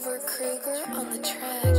Silver Kruger on the track.